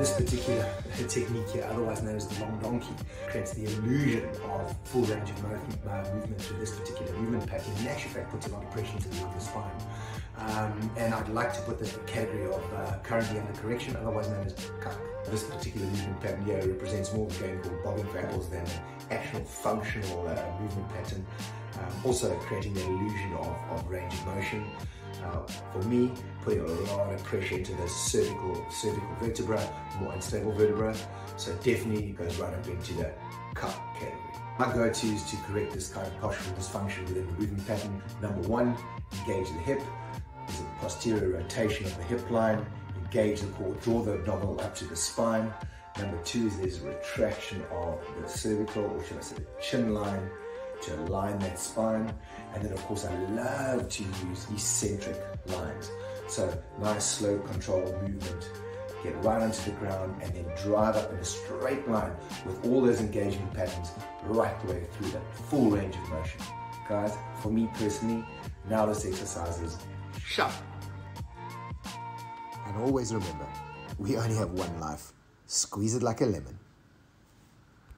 This particular technique here, otherwise known as the long donkey, creates the illusion of full range of movement, uh, movement through this particular movement pattern. In actual fact, puts a lot of pressure into the upper spine. Um, and I'd like to put this in the category of uh, currently under correction, otherwise known as cuck. This particular movement pattern here represents more of a game called bobbing for than an actual functional uh, movement pattern. Um, also creating the illusion of, of range of motion. For me, putting a lot of pressure into the cervical cervical vertebra, more unstable vertebra. So definitely goes right up into the cuck category. My go-to-is to correct this kind of postural dysfunction within the movement pattern. Number one, engage the hip. There's a posterior rotation of the hip line. Engage the core, draw the abdominal up to the spine. Number two is there's retraction of the cervical, or should I say the chin line, to align that spine. And then of course I love to use eccentric lines. So nice slow controlled movement. Get right onto the ground and then drive up in a straight line with all those engagement patterns right the way through the full range of motion. Guys, for me personally, now this exercise is sharp. And always remember, we only have one life. Squeeze it like a lemon.